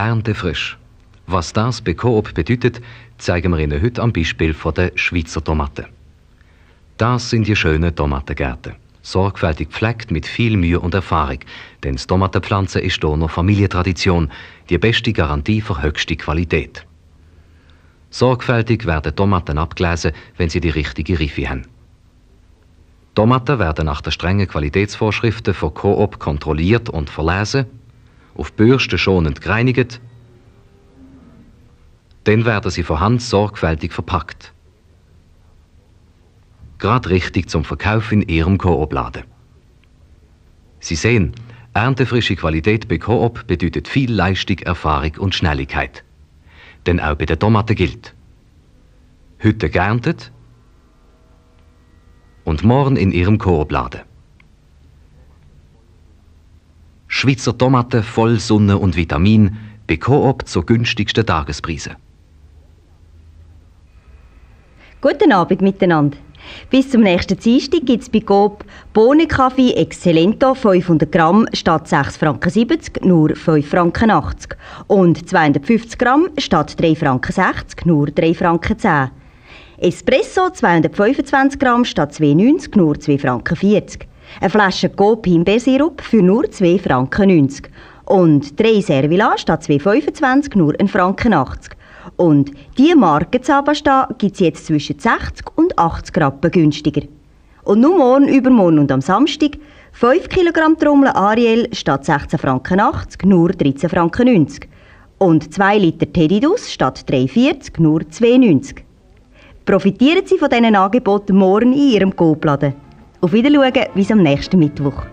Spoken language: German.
Erntefrisch. Was das bei Coop bedeutet, zeigen wir Ihnen heute am Beispiel von der Schweizer Tomaten. Das sind die schönen Tomatengärten. Sorgfältig gepflegt mit viel Mühe und Erfahrung, denn das Tomatenpflanzen ist hier noch Familientradition, die beste Garantie für höchste Qualität. Sorgfältig werden Tomaten abgelesen, wenn sie die richtige Reife haben. Tomaten werden nach den strengen Qualitätsvorschriften von Coop kontrolliert und verlesen, auf Bürsten schonend gereinigt, dann werden sie von Hand sorgfältig verpackt. Gerade richtig zum Verkauf in Ihrem Coop-Laden. Sie sehen, erntefrische Qualität bei Coop bedeutet viel Leistung, Erfahrung und Schnelligkeit. Denn auch bei den Tomaten gilt. Heute geerntet und morgen in Ihrem Coop-Laden. Schweizer Tomaten voll Sonne und Vitamin bei Coop zu günstigsten Tagespreisen. Guten Abend miteinander. Bis zum nächsten Dienstag gibt es bei Coop Bohnenkaffee Excellento 500 Gramm statt 6,70 Franken nur 5,80 Franken. Und 250 Gramm statt 3,60 Franken nur 3,10 Franken. Espresso 225 Gramm statt 2,90 nur 2,40 Franken. Eine Flasche Coop Himbeersirup für nur 2,90 Franken. Und drei Servila statt 2,25 nur 1,80 Franken. Und diese Marke Zabasta gibt es jetzt zwischen 60 und 80 Rappen günstiger. Und nur morgen, übermorgen und am Samstag 5 Kilogramm Trommel Ariel statt 16,80 Franken nur 13,90 Franken. Und 2 Liter Teddidus statt 3,40 nur 2,90. Profitieren Sie von diesen Angeboten morgen in Ihrem Coop-Laden. Auf Wiedersehen bis am nächsten Mittwoch.